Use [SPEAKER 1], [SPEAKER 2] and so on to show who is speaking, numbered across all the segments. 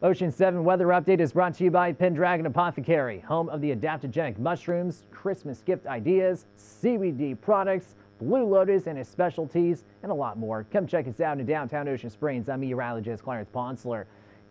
[SPEAKER 1] Ocean 7 weather update is brought to you by Pendragon Apothecary, home of the adaptogenic mushrooms, Christmas gift ideas, CBD products, Blue Lotus and his specialties, and a lot more. Come check us out in downtown Ocean Springs. I'm meteorologist Clarence Ponsler.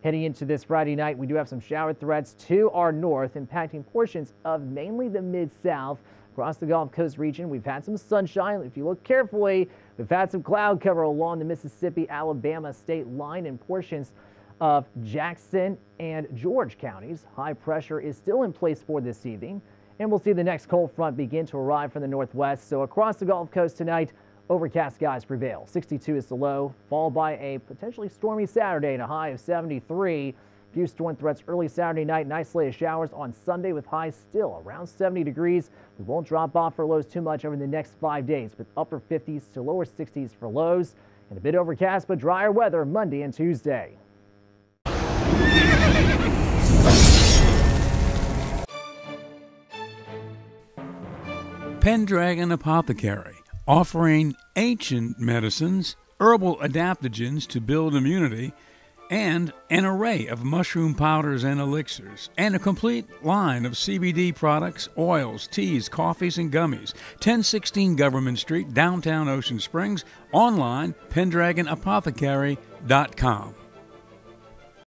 [SPEAKER 1] Heading into this Friday night, we do have some shower threats to our north, impacting portions of mainly the mid-south. Across the Gulf Coast region, we've had some sunshine. If you look carefully, we've had some cloud cover along the Mississippi-Alabama state line and portions of Jackson and George counties. High pressure is still in place for this evening, and we'll see the next cold front begin to arrive from the northwest. So across the Gulf Coast tonight, overcast skies prevail. 62 is the low, followed by a potentially stormy Saturday and a high of 73. Few storm threats early Saturday night and isolated showers on Sunday with highs still around 70 degrees. We won't drop off for lows too much over the next five days with upper 50s to lower 60s for lows and a bit overcast but drier weather Monday and Tuesday.
[SPEAKER 2] Pendragon Apothecary, offering ancient medicines, herbal adaptogens to build immunity, and an array of mushroom powders and elixirs, and a complete line of CBD products, oils, teas, coffees, and gummies. 1016 Government Street, downtown Ocean Springs, online, pendragonapothecary.com.